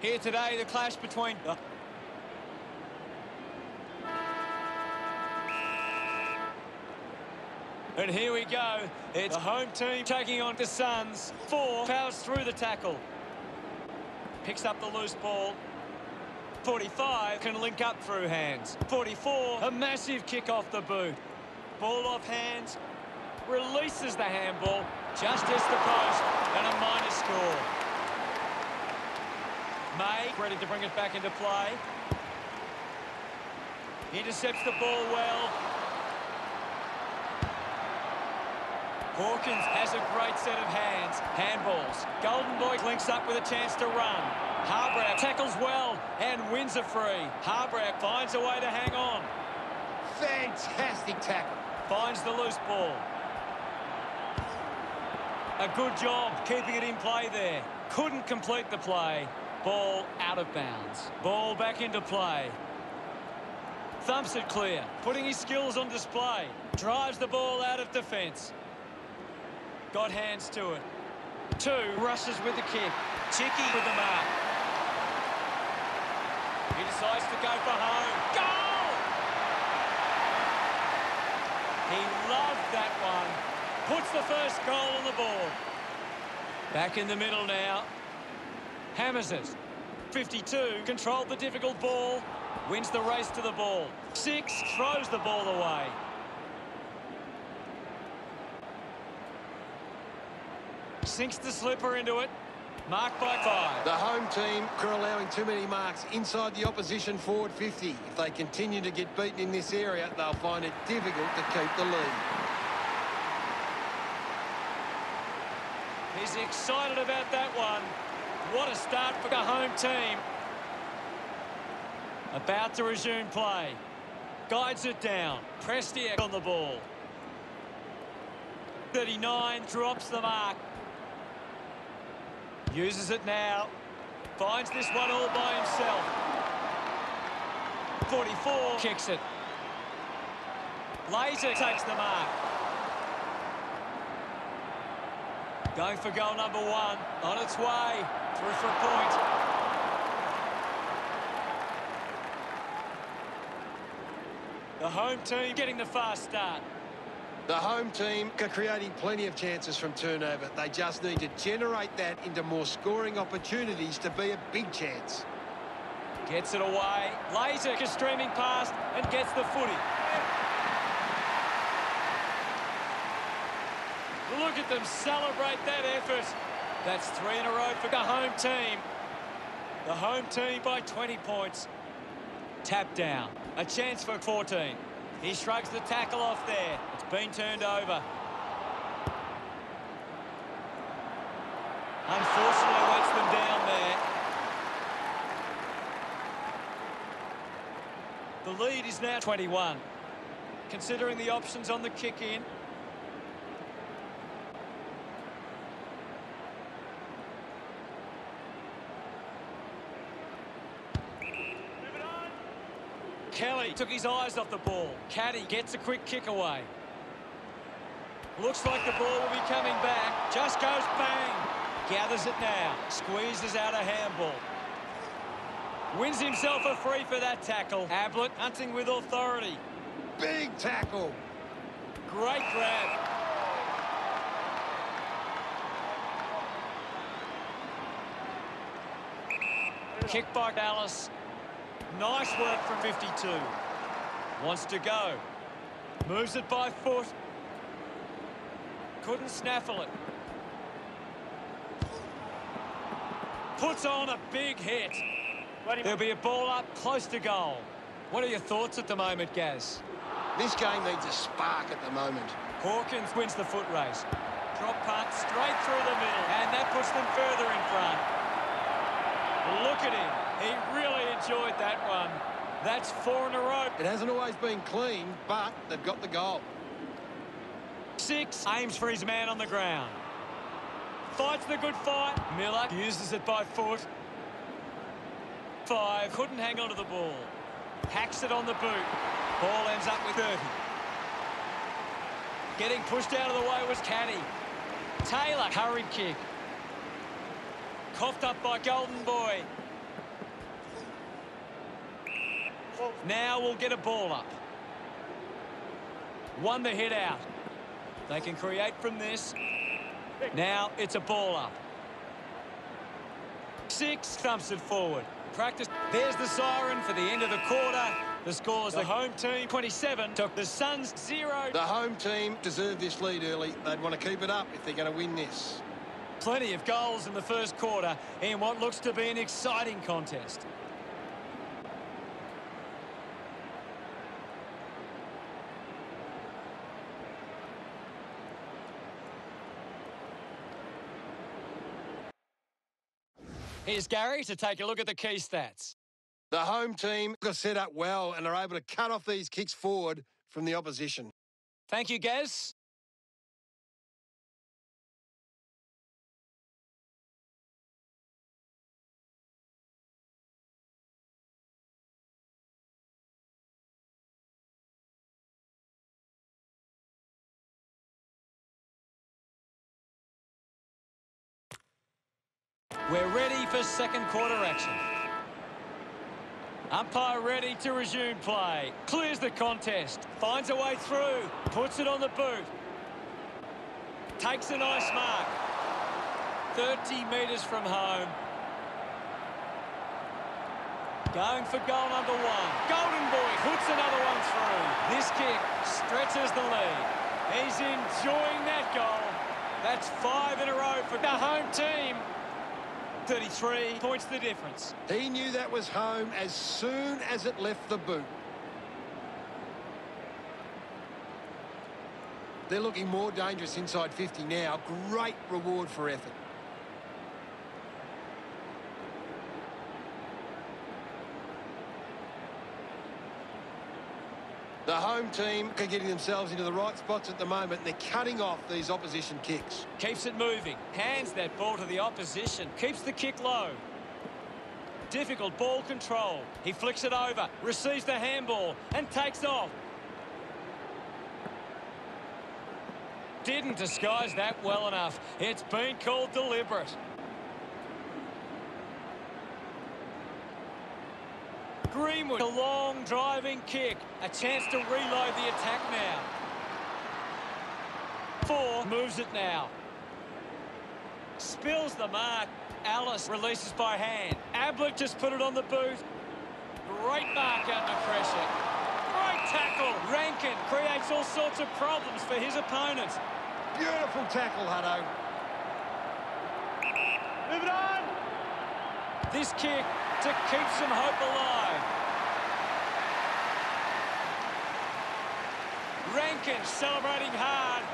Here today, the clash between... And here we go. It's the home team taking on the Suns. Four powers through the tackle. Picks up the loose ball. 45 can link up through hands. 44, a massive kick off the boot. Ball off hands. Releases the handball. Just hits the post. And a minor score. May ready to bring it back into play. He intercepts the ball well. Hawkins has a great set of hands. Handballs. Golden Boy links up with a chance to run. Harbrow tackles well and wins a free. Harbrow finds a way to hang on. Fantastic tackle. Finds the loose ball. A good job keeping it in play there. Couldn't complete the play. Ball out of bounds. Ball back into play. Thumps it clear. Putting his skills on display. Drives the ball out of defence. Got hands to it. Two, rushes with the kick. Chicky with the mark. He decides to go for home. Goal! He loved that one. Puts the first goal on the board. Back in the middle now. Hammers it. 52, controlled the difficult ball. Wins the race to the ball. Six, throws the ball away. Sinks the slipper into it. Marked by five. The home team are allowing too many marks inside the opposition forward 50. If they continue to get beaten in this area, they'll find it difficult to keep the lead. He's excited about that one. What a start for the home team. About to resume play. Guides it down. Prestiak on the ball. 39 drops the mark. Uses it now. Finds this one all by himself. 44 kicks it. Laser takes the mark. Going for goal number one. On its way. Through for a point. The home team getting the fast start. The home team are creating plenty of chances from turnover. They just need to generate that into more scoring opportunities to be a big chance. Gets it away. Laser is streaming past and gets the footy. Look at them celebrate that effort. That's three in a row for the home team. The home team by 20 points. Tap down. A chance for 14. He shrugs the tackle off there. It's been turned over. Unfortunately, lets them down there. The lead is now 21. Considering the options on the kick Kelly took his eyes off the ball. Caddy gets a quick kick away. Looks like the ball will be coming back. Just goes bang. Gathers it now. Squeezes out a handball. Wins himself a free for that tackle. Ablett hunting with authority. Big tackle. Great grab. Kick by Dallas. Nice work from 52. Wants to go. Moves it by foot. Couldn't snaffle it. Puts on a big hit. There'll be a ball up close to goal. What are your thoughts at the moment, Gaz? This game needs a spark at the moment. Hawkins wins the foot race. Drop punt straight through the middle. And that puts them further in front. Look at him. He really enjoyed that one. That's four in a row. It hasn't always been clean, but they've got the goal. Six. Aims for his man on the ground. Fights the good fight. Miller uses it by foot. Five. Couldn't hang on to the ball. Hacks it on the boot. Ball ends up with 30. Getting pushed out of the way was Caddy. Taylor, hurried kick. Coughed up by Golden Boy. Now we'll get a ball up. Won the hit out. They can create from this. Now it's a ball up. Six thumps it forward. Practice. There's the siren for the end of the quarter. The score's the home team 27 took the Suns 0. The home team deserve this lead early. They'd want to keep it up if they're going to win this. Plenty of goals in the first quarter in what looks to be an exciting contest. Here's Gary to take a look at the key stats. The home team got set up well and are able to cut off these kicks forward from the opposition. Thank you, Gaz. We're ready for second quarter action. Umpire ready to resume play. Clears the contest. Finds a way through. Puts it on the boot. Takes a nice mark. 30 metres from home. Going for goal number one. Golden Boy puts another one through. This kick stretches the lead. He's enjoying that goal. That's five in a row for the home team. 33 points the difference. He knew that was home as soon as it left the boot. They're looking more dangerous inside 50 now. Great reward for effort. The home team are getting themselves into the right spots at the moment. They're cutting off these opposition kicks. Keeps it moving. Hands that ball to the opposition. Keeps the kick low. Difficult ball control. He flicks it over. Receives the handball and takes off. Didn't disguise that well enough. It's been called deliberate. Greenwood, a long driving kick. A chance to reload the attack now. Four moves it now. Spills the mark. Alice releases by hand. Ablett just put it on the boot. Great mark under pressure. Great tackle. Rankine creates all sorts of problems for his opponents. Beautiful tackle, Hutto. Move it on. This kick to keep some hope alive. Rankine celebrating hard.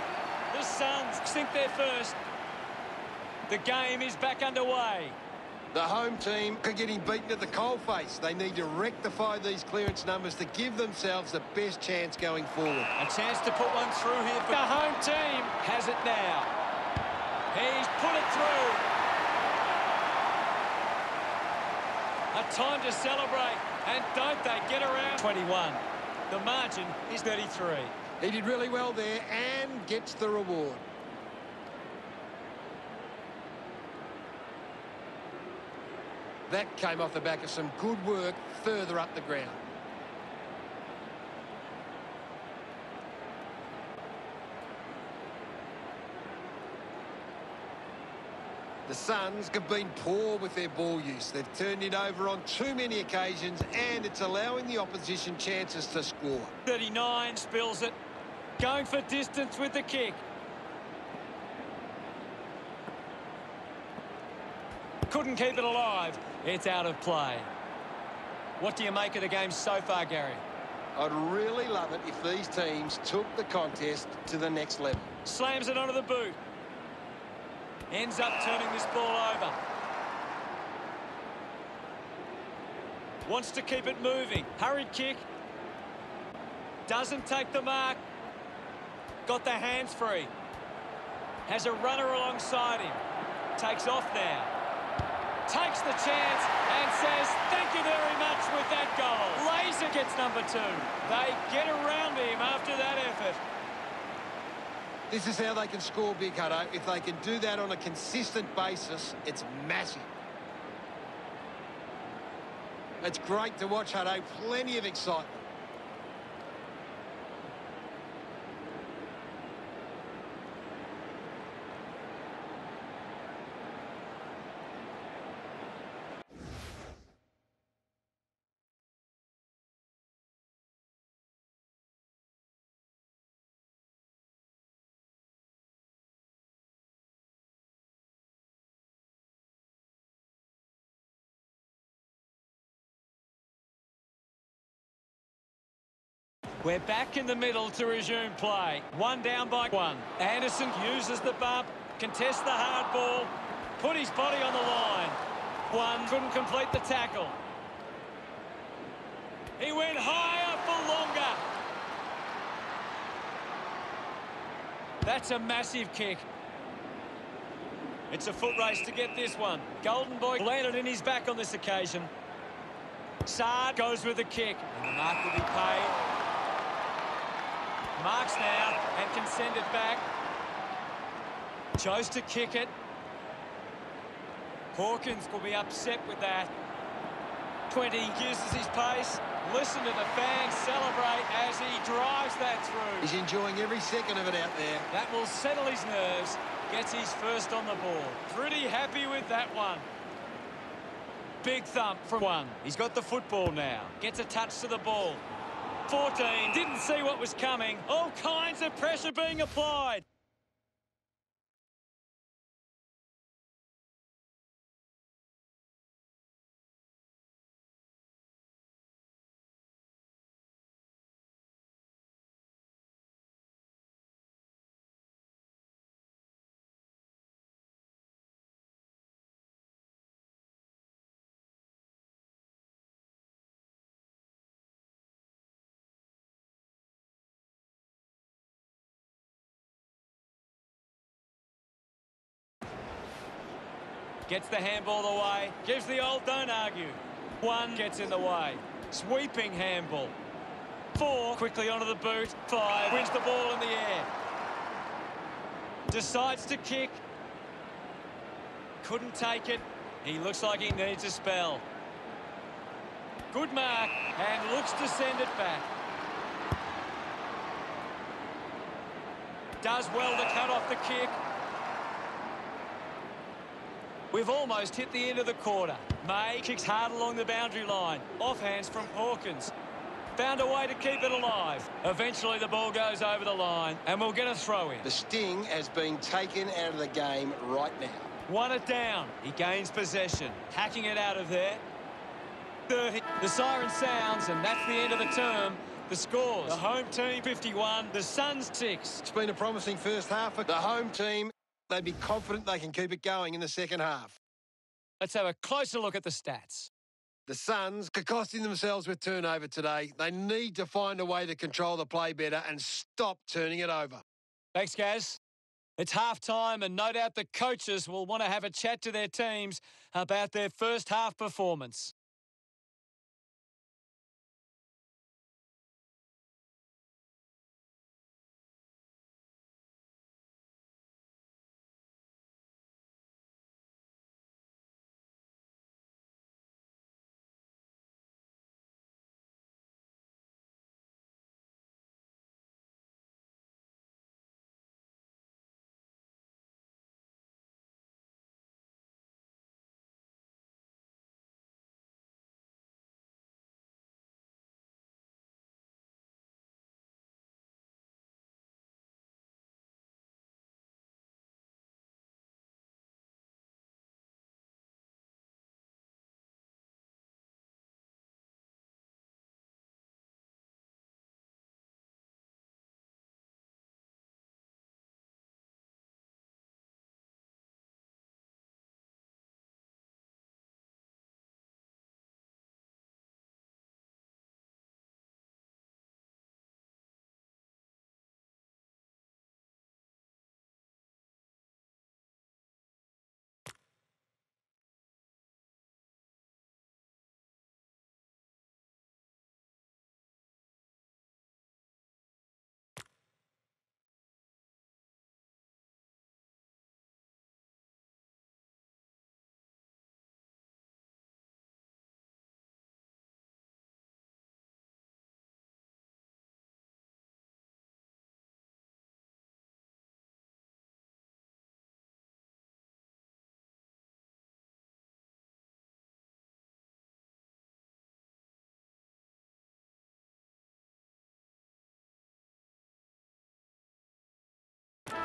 The Suns sink their first. The game is back underway. The home team are getting beaten at the coalface. They need to rectify these clearance numbers to give themselves the best chance going forward. A chance to put one through here. For the home team has it now. He's put it through. A time to celebrate. And don't they get around? 21. The margin is 33. He did really well there and gets the reward. That came off the back of some good work further up the ground. The Suns have been poor with their ball use. They've turned it over on too many occasions and it's allowing the opposition chances to score. 39 spills it. Going for distance with the kick. Couldn't keep it alive. It's out of play. What do you make of the game so far, Gary? I'd really love it if these teams took the contest to the next level. Slams it onto the boot. Ends up turning this ball over. Wants to keep it moving. Hurried kick. Doesn't take the mark. Got the hands free. Has a runner alongside him. Takes off now. Takes the chance and says, thank you very much with that goal. Laser gets number two. They get around him after that effort. This is how they can score big, Hutto. If they can do that on a consistent basis, it's massive. It's great to watch, Hutto. Plenty of excitement. We're back in the middle to resume play. One down by one. Anderson uses the bump, contests the hard ball, put his body on the line. One couldn't complete the tackle. He went higher for longer. That's a massive kick. It's a foot race to get this one. Golden Boy landed in his back on this occasion. Saad goes with the kick. And the mark will be paid. Marks now and can send it back. Chose to kick it. Hawkins will be upset with that. 20 uses his pace. Listen to the fans celebrate as he drives that through. He's enjoying every second of it out there. That will settle his nerves. Gets his first on the ball. Pretty happy with that one. Big thump from one. He's got the football now. Gets a touch to the ball. 14. Didn't see what was coming. All kinds of pressure being applied. Gets the handball away. Gives the old don't argue. One gets in the way. Sweeping handball. Four quickly onto the boot. Five wins the ball in the air. Decides to kick. Couldn't take it. He looks like he needs a spell. Good mark and looks to send it back. Does well to cut off the kick. We've almost hit the end of the quarter. May kicks hard along the boundary line. Off hands from Hawkins. Found a way to keep it alive. Eventually the ball goes over the line and we'll get a throw in. The sting has been taken out of the game right now. One it down. He gains possession. Hacking it out of there. 30. The siren sounds and that's the end of the term. The scores. The home team 51. The Suns 6. It's been a promising first half for the home team. They'd be confident they can keep it going in the second half. Let's have a closer look at the stats. The Suns are costing themselves with turnover today. They need to find a way to control the play better and stop turning it over. Thanks, Gaz. It's half time, and no doubt the coaches will want to have a chat to their teams about their first half performance.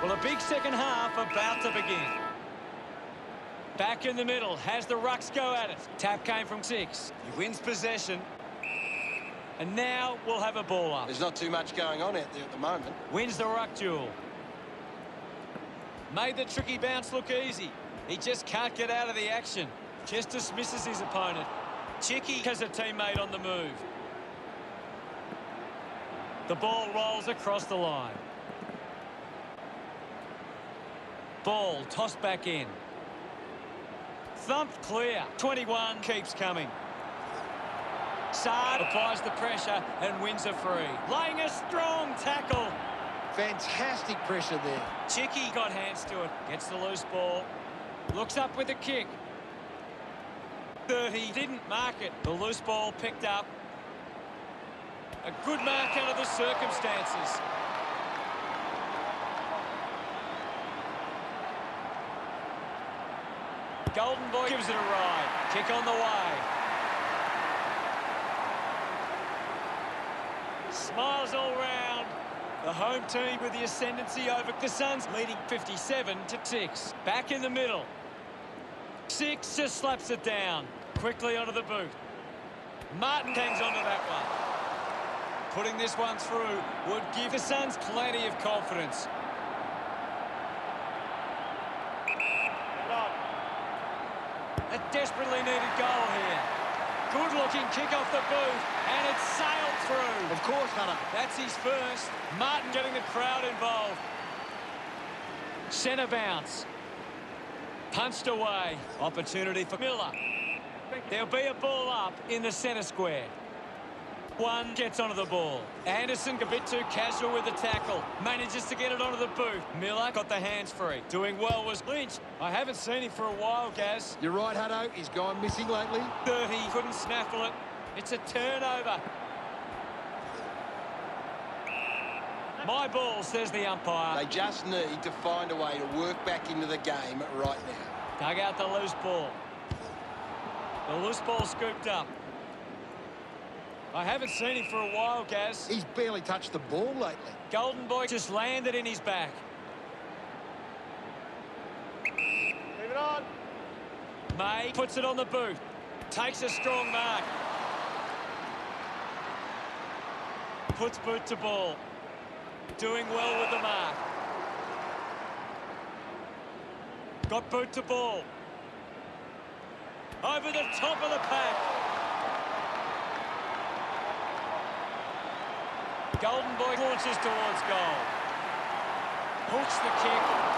Well, a big second half about to begin. Back in the middle, has the Rucks go at it. Tap came from six. He wins possession. And now we'll have a ball up. There's not too much going on out there at the moment. Wins the ruck duel. Made the tricky bounce look easy. He just can't get out of the action. Just dismisses his opponent. Chicky has a teammate on the move. The ball rolls across the line. Ball tossed back in. Thumped clear. 21 keeps coming. Saad applies the pressure and wins a free. Laying a strong tackle. Fantastic pressure there. Chicky got hands to it. Gets the loose ball. Looks up with a kick. 30. Didn't mark it. The loose ball picked up. A good mark under the circumstances. Golden Boy gives it a ride. Kick on the way. Smiles all round. The home team with the ascendancy over the Suns, leading 57 to 6. Back in the middle. Six just slaps it down. Quickly onto the boot. Martin hangs onto that one. Putting this one through would give the Suns plenty of confidence. A desperately needed goal here. Good looking kick off the boot, and it's sailed through. Of course, Hunter. That's his first. Martin getting the crowd involved. Centre bounce. Punched away. Opportunity for Miller. There'll be a ball up in the centre square. One gets onto the ball. Anderson a bit too casual with the tackle. Manages to get it onto the boot. Miller got the hands free. Doing well was Lynch. I haven't seen him for a while, Gaz. You're right, Hutto. He's gone missing lately. 30. Couldn't snaffle it. It's a turnover. My ball, says the umpire. They just need to find a way to work back into the game right now. Dug out the loose ball. The loose ball scooped up. I haven't seen him for a while, Gaz. He's barely touched the ball lately. Golden Boy just landed in his back. Leave it on. May puts it on the boot. Takes a strong mark. Puts boot to ball. Doing well with the mark. Got boot to ball. Over the top of the pack. Golden Boy launches towards goal. Hooks the kick.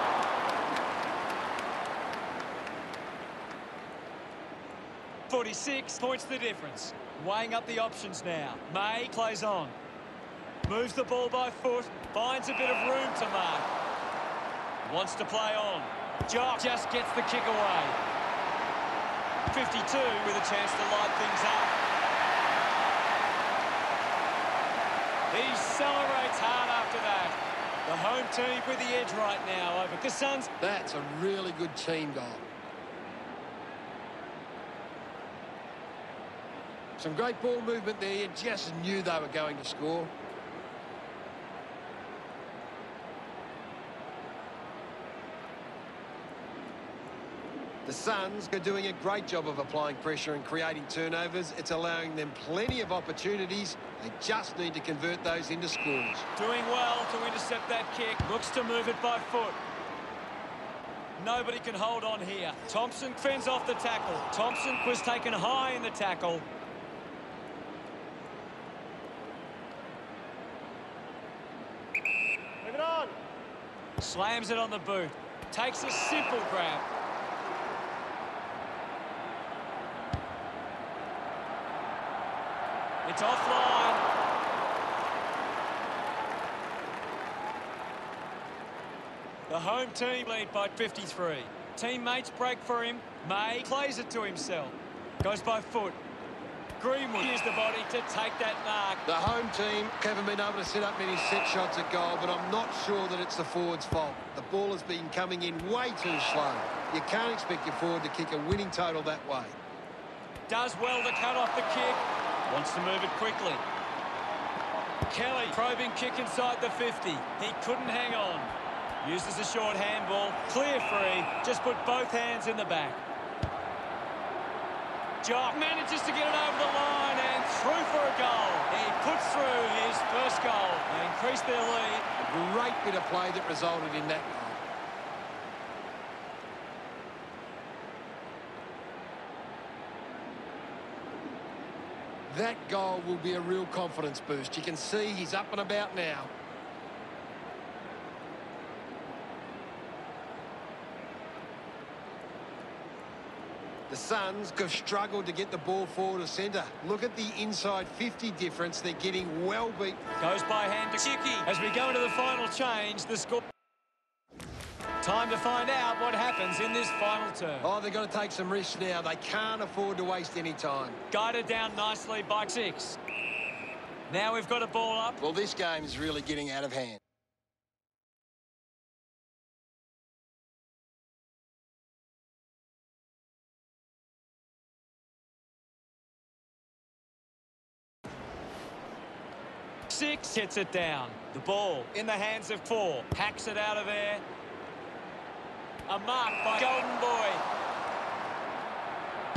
46 points the difference. Weighing up the options now. May plays on. Moves the ball by foot. Finds a bit of room to mark. Wants to play on. Jock just gets the kick away. 52 with a chance to light things up. He celebrates hard after that. The home team with the edge right now over the Suns. That's a really good team goal. Some great ball movement there. You just knew they were going to score. The Suns are doing a great job of applying pressure and creating turnovers. It's allowing them plenty of opportunities. They just need to convert those into scores. Doing well to intercept that kick. Looks to move it by foot. Nobody can hold on here. Thompson fends off the tackle. Thompson was taken high in the tackle. Move it on. Slams it on the boot. Takes a simple grab. It's offline. The home team lead by 53. Teammates break for him. May plays it to himself. Goes by foot. Greenwood used the body to take that mark. The home team haven't been able to set up many set shots at goal, but I'm not sure that it's the forward's fault. The ball has been coming in way too slow. You can't expect your forward to kick a winning total that way. Does well to cut off the kick. Wants to move it quickly. Kelly probing kick inside the 50. He couldn't hang on. Uses a short handball. Clear free. Just put both hands in the back. Jock manages to get it over the line and through for a goal. He puts through his first goal. They increase their lead. A Great bit of play that resulted in that That goal will be a real confidence boost. You can see he's up and about now. The Suns have struggled to get the ball forward of centre. Look at the inside 50 difference. They're getting well beat. Goes by hand to. As we go into the final change, the score... Time to find out what happens in this final turn. Oh, they've got to take some risks now. They can't afford to waste any time. Guided down nicely by six. Now we've got a ball up. Well, this game is really getting out of hand. Six hits it down. The ball in the hands of four. Hacks it out of there. A mark by Golden Boy.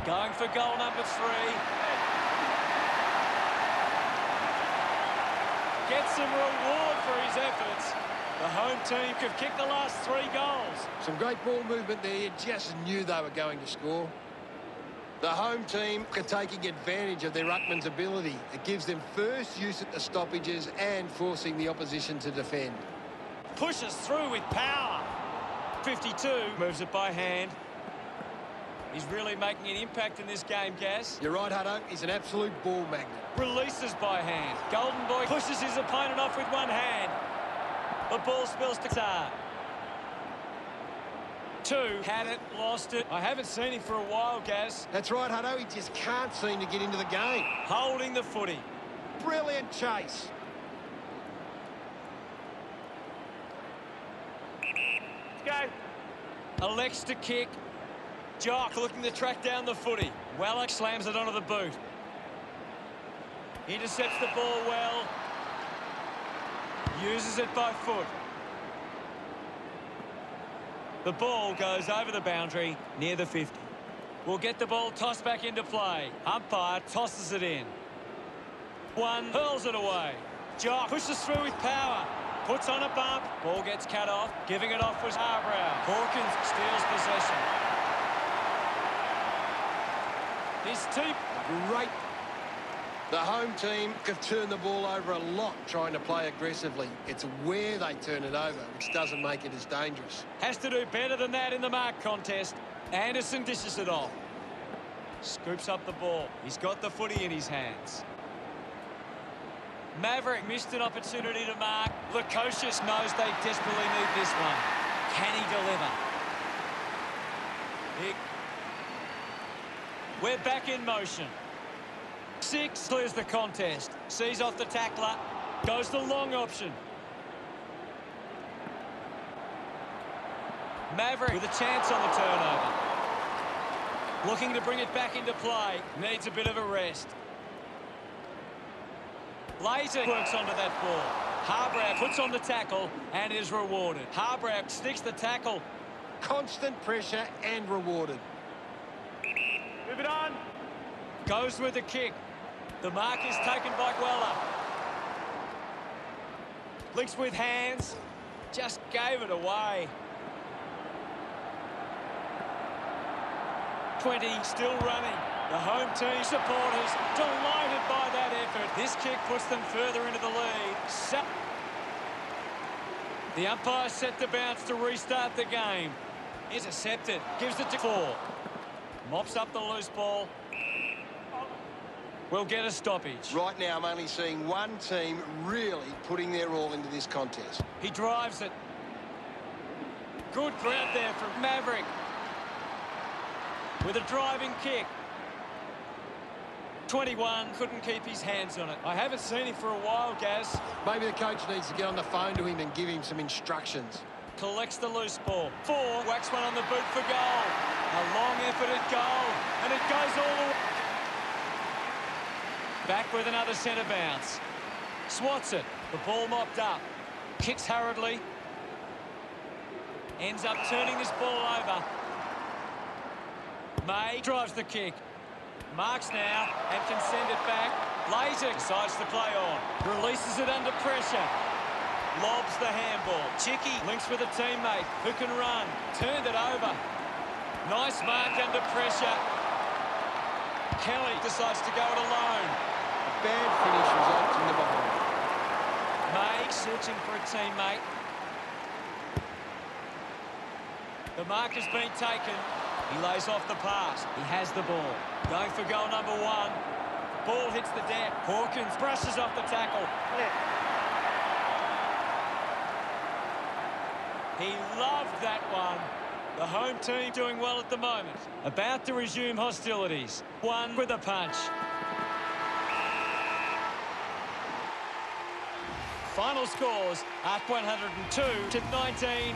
Going for goal number three. Gets some reward for his efforts. The home team could kick the last three goals. Some great ball movement there. You just knew they were going to score. The home team are taking advantage of their ruckman's ability. It gives them first use at the stoppages and forcing the opposition to defend. Pushes through with power. 52. Moves it by hand. He's really making an impact in this game, Gaz. You're right, Hutto. He's an absolute ball magnet. Releases by hand. Golden Boy pushes his opponent off with one hand. The ball spills to Tsar. Two. Had it, lost it. I haven't seen him for a while, Gaz. That's right, Hutto. He just can't seem to get into the game. Holding the footy. Brilliant chase. Let's go. Elects to kick. Jock looking to track down the footy. Weller slams it onto the boot. Intercepts the ball well. Uses it by foot. The ball goes over the boundary near the 50. We'll get the ball tossed back into play. Umpire tosses it in. One hurls it away. Jock pushes through with power. Puts on a bump. Ball gets cut off. Giving it off was Harbrow. Hawkins steals possession. His team. Great. The home team have turned the ball over a lot trying to play aggressively. It's where they turn it over, which doesn't make it as dangerous. Has to do better than that in the mark contest. Anderson dishes it off. Scoops up the ball. He's got the footy in his hands. Maverick missed an opportunity to mark. Lukosius knows they desperately need this one. Can he deliver? We're back in motion. Six clears the contest. Sees off the tackler. Goes the long option. Maverick with a chance on the turnover. Looking to bring it back into play. Needs a bit of a rest. Later works onto that ball. Harbrow puts on the tackle and is rewarded. Harbrow sticks the tackle. Constant pressure and rewarded. Move it on. Goes with the kick. The mark is taken by Weller. Links with hands. Just gave it away. 20 still running. The home team supporters delighted by that effort. This kick puts them further into the lead. Set. The umpire set the bounce to restart the game. Intercepted. Gives it to four. Mops up the loose ball. We'll get a stoppage. Right now, I'm only seeing one team really putting their all into this contest. He drives it. Good grab there from Maverick. With a driving kick. 21 couldn't keep his hands on it. I haven't seen him for a while, Gaz. Maybe the coach needs to get on the phone to him and give him some instructions. Collects the loose ball. Four, whacks one on the boot for goal. A long effort at goal, and it goes all the way. Back with another centre bounce. Swats it. The ball mopped up. Kicks hurriedly. Ends up turning this ball over. May drives the kick. Marks now and can send it back. Laser decides to play on. Releases it under pressure. Lobs the handball. Chicky links with a teammate who can run. Turned it over. Nice mark under pressure. Kelly decides to go it alone. A bad finish results in the behind. May searching for a teammate. The mark has been taken. He lays off the pass. He has the ball. Going for goal number one. Ball hits the deck. Hawkins brushes off the tackle. He loved that one. The home team doing well at the moment. About to resume hostilities. One with a punch. Final scores at 102 to 19.